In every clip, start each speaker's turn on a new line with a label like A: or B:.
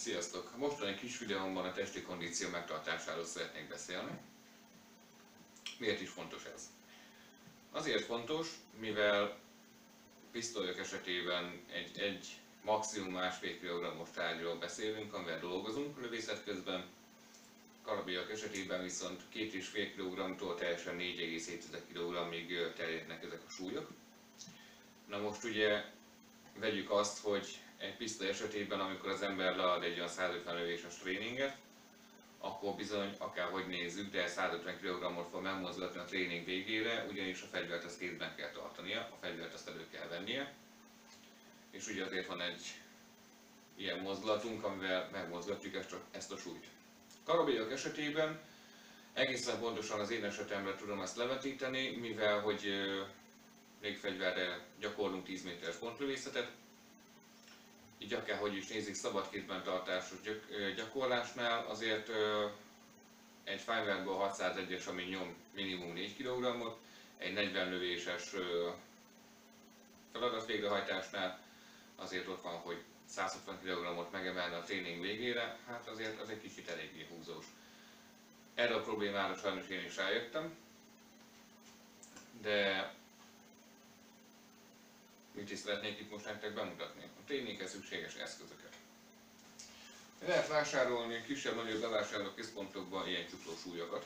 A: Sziasztok! Mostani kis videómban a testi kondíció megtartásáról szeretnék beszélni. Miért is fontos ez? Azért fontos, mivel pisztolyok esetében egy, egy maximum másfél kg-os tárgyról beszélünk, amivel dolgozunk lövészet közben. Karabiak esetében viszont 2,5 kg-tól teljesen 4,7 kg-ig terjednek ezek a súlyok. Na most ugye vegyük azt, hogy egy pisztoly esetében, amikor az ember lead egy olyan 150 lövéses tréninget, akkor bizony, akárhogy nézzük, de 150 kg-ot fog megmozgatni a tréning végére, ugyanis a fegyvert azt kézben kell tartania, a fegyvert azt elő kell vennie, és ugye azért van egy ilyen mozdulatunk, amivel megmozgatjuk ezt a, ezt a súlyt. Karabélyok esetében egészen pontosan az én esetemre tudom ezt levetíteni, mivel hogy légfegyverrel gyakorlunk 10 méteres pontlövészetet, így akárhogy is nézik szabadkézben tartásos gyakorlásnál, azért egy Fireworkból 601-es, ami nyom minimum 4 kg egy 40 lövéses feladat végrehajtásnál azért ott van, hogy 160 kg-ot megemelni a tréning végére, hát azért az egy kicsit eléggé húzós. Erre a problémára sajnos én is rájöttem, de is szeretnék itt most nektek bemutatni? A tréninghez szükséges eszközöket. Lehet vásárolni kisebb-nagyobb bevásárló központokban ilyen súlyokat.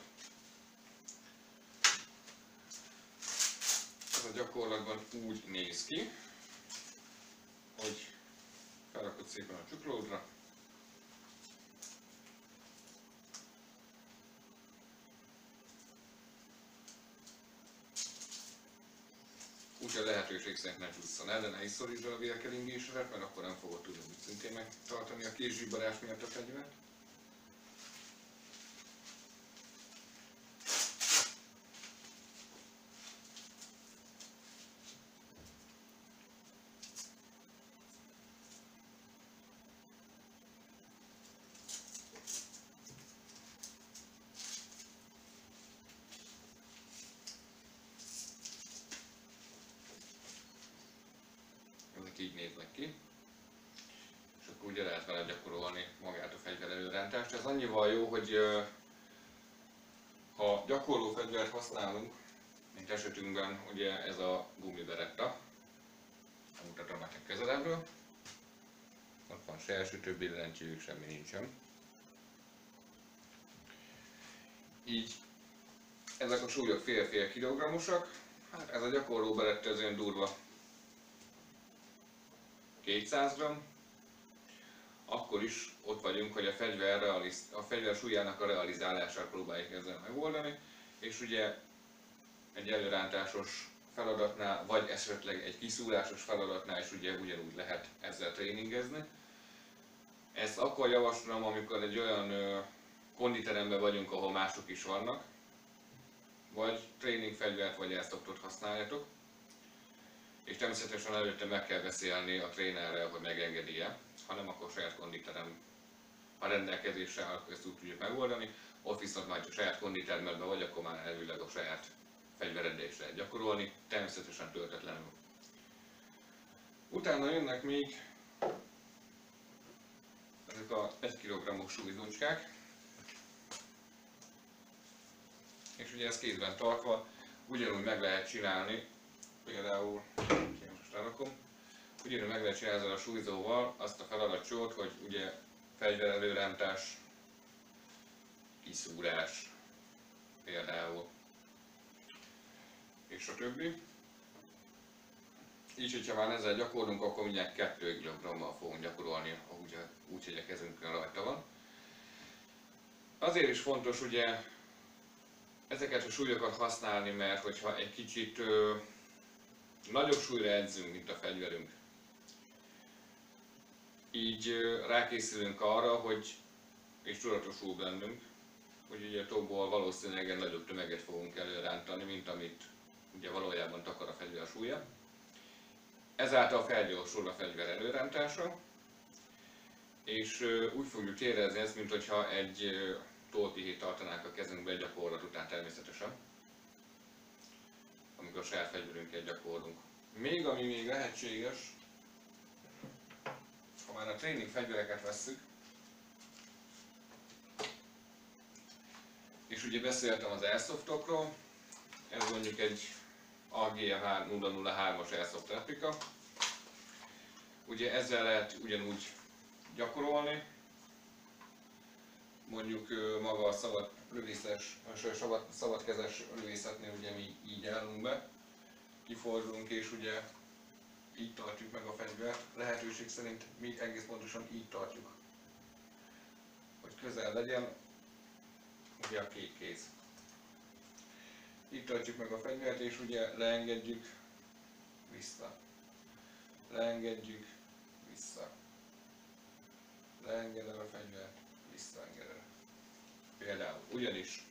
A: Ez a gyakorlatban úgy néz ki, hogy felrakod szépen a csuklódra, Úgyhogy a lehetőség szerint ne csúszson el, de ne is a vérkeringésre, mert akkor nem fogod tudni szintén megtartani a készzsibbarás miatt a fegyvert. így néznek ki. És akkor ugye lehet vele gyakorolni magát a előrántást. Ez annyival jó, hogy ha gyakorló fegyvert használunk, mint esetünkben ugye ez a gumiberetta, mutatom nektek közelebről. Ott van se elsütő billentyűjük, semmi nincsen. Így ezek a súlyok fél-fél kilogrammosak, hát ez a gyakorló beretta az olyan durva 200 g, akkor is ott vagyunk, hogy a fegyver, realiz, a fegyver súlyának a realizálását próbáljuk ezzel megoldani, és ugye egy előrántásos feladatnál, vagy esetleg egy kiszúrásos feladatnál is ugye ugyanúgy lehet ezzel tréningezni. Ezt akkor javaslom, amikor egy olyan konditeremben vagyunk, ahol mások is vannak, vagy tréningfegyvert, vagy ezt használjatok és természetesen előtte meg kell beszélni a trénerrel, hogy megengedi-e, ha nem, akkor saját konditerem a rendelkezésre, akkor ezt úgy tudjuk megoldani. Ott viszont majd a saját konditermelben vagy, akkor már elvileg a saját fegyvereddel lehet gyakorolni, természetesen töltetlenül. Utána jönnek még ezek a 1 kg súlyzócskák, és ugye ezt kézben tartva ugyanúgy meg lehet csinálni például, most elrakom, ugyanúgy meg lehet csinálni a súlyzóval azt a feladatsort, hogy ugye fegyverelőrántás, kiszúrás például, és a többi. Így, hogyha már ezzel gyakorlunk, akkor mindjárt 2 kg-mal fogunk gyakorolni, úgy, úgy, hogy a kezünkön rajta van. Azért is fontos ugye ezeket a súlyokat használni, mert hogyha egy kicsit nagyobb súlyra edzünk, mint a fegyverünk. Így rákészülünk arra, hogy, és tudatosul bennünk, hogy ugye a tokból valószínűleg egy nagyobb tömeget fogunk előrántani, mint amit ugye valójában takar a fegyver súlya. Ezáltal felgyorsul a fegyver előrántása, és úgy fogjuk érezni ezt, mintha egy tolpihét tartanánk a kezünkbe egy gyakorlat után természetesen a saját fegyverünket gyakorlunk. Még ami még lehetséges, ha már a tréning fegyvereket vesszük, és ugye beszéltem az airsoftokról, ez mondjuk egy AGA 003-as airsoft replika. Ugye ezzel lehet ugyanúgy gyakorolni, mondjuk maga a szabad lövészes, szabad, szabadkezes lövészetnél ugye mi így állunk be, kifordulunk és ugye így tartjuk meg a fegyvert. Lehetőség szerint mi egész pontosan így tartjuk, hogy közel legyen ugye a két kéz. Így tartjuk meg a fegyvert és ugye leengedjük vissza. Leengedjük vissza. Leengedem a fegyvert, visszaengedem. Például, ugyanis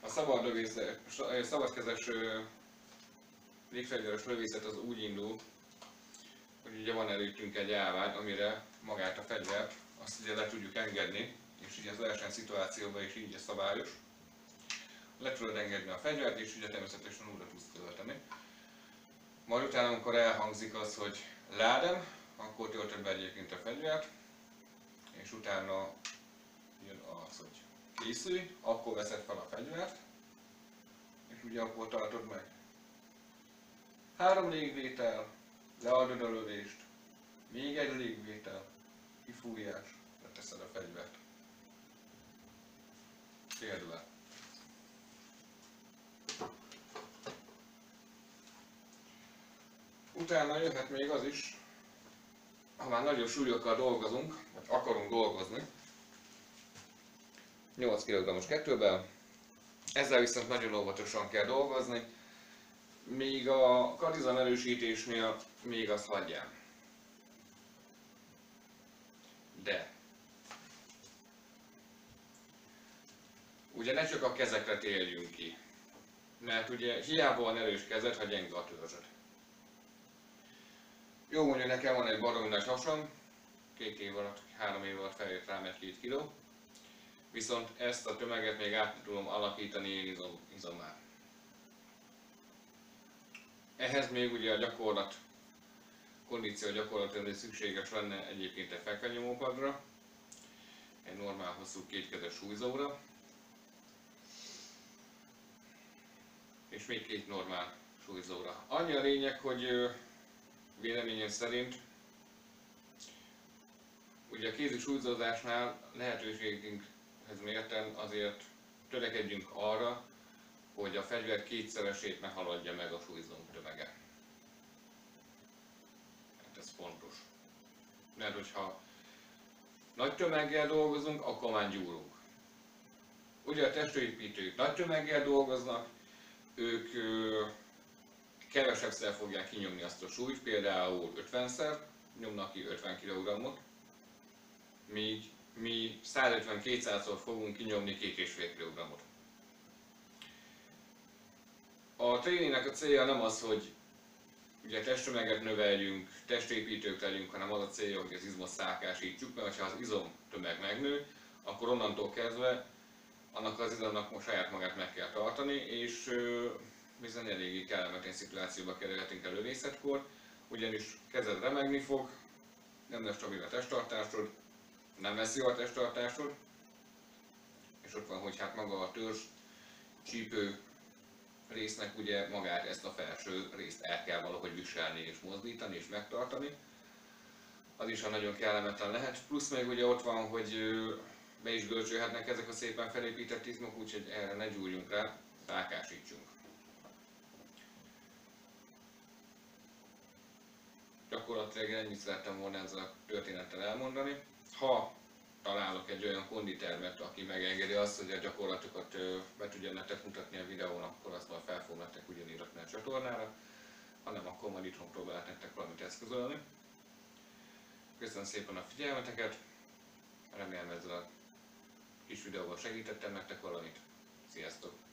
A: a szabad lövész, szabadkezes légfegyveres lövészet az úgy indul, hogy ugye van előttünk egy állvány, amire magát a fegyvert, azt ugye le tudjuk engedni, és ugye az szituációban is így a szabályos. Le tudod engedni a fegyvert, és ugye természetesen újra tudsz tölteni. Majd utána, amikor elhangzik az, hogy ládem, akkor töltöd be egyébként a fegyvert, és utána készülj, akkor veszed fel a fegyvert, és ugye akkor tartod meg. Három légvétel, leadod a lövést, még egy légvétel, kifújás, leteszed a fegyvert. Kérdve. Utána jöhet még az is, ha már nagyobb súlyokkal dolgozunk, vagy akarunk dolgozni, 8 kg-os kettőben, ezzel viszont nagyon óvatosan kell dolgozni, még a karizan erősítésnél még azt hagyján. De ugye ne csak a kezekre térjünk ki, mert ugye hiába van erős kezed, ha gyenge a törzsed. Jó mondja, nekem van egy baromi nagy hasam, két év alatt, három év alatt feljött rám egy-két kiló, viszont ezt a tömeget még át tudom alakítani én izom, izommá. Ehhez még ugye a gyakorlat, kondíció gyakorlat szükséges lenne egyébként egy fekvenyomópadra, egy normál hosszú kétkezes súlyzóra, és még két normál súlyzóra. Annyi a lényeg, hogy véleményem szerint ugye a kézi súlyzózásnál lehetőségünkhez mérten azért törekedjünk arra, hogy a fegyver kétszeresét ne haladja meg a súlyzónk tömege. Hát ez fontos. Mert hogyha nagy tömeggel dolgozunk, akkor már gyúrunk. Ugye a testépítők nagy tömeggel dolgoznak, ők kevesebbszer fogják kinyomni azt a súlyt, például 50-szer nyomnak ki 50 kg-ot, míg mi 150-200-szor fogunk kinyomni 2,5 kg-ot. A tréningnek a célja nem az, hogy ugye testtömeget növeljünk, testépítők legyünk, hanem az a célja, hogy az izmot szákásítsuk, mert ha az izom tömeg megnő, akkor onnantól kezdve annak az izomnak most saját magát meg kell tartani, és bizony eléggé kellemetlen szituációba kerülhetünk elővészetkor, ugyanis kezed remegni fog, nem lesz stabil a testtartásod, nem lesz jó a testtartásod, és ott van, hogy hát maga a törzs csípő résznek ugye magát ezt a felső részt el kell valahogy viselni és mozdítani és megtartani. Az is a nagyon kellemetlen lehet. Plusz még ugye ott van, hogy be is görcsölhetnek ezek a szépen felépített izmok, úgyhogy erre ne gyúrjunk rá, rákásítsunk. Gyakorlatilag ennyit szerettem volna ezzel a történettel elmondani. Ha találok egy olyan konditermet, aki megengedi azt, hogy a gyakorlatokat be tudja nektek mutatni a videón, akkor azt majd fel fogom nektek ugyanígy rakni a csatornára, hanem akkor majd itthon próbálok nektek valamit eszközölni. Köszönöm szépen a figyelmeteket, remélem ezzel a kis videóval segítettem nektek valamit. Sziasztok!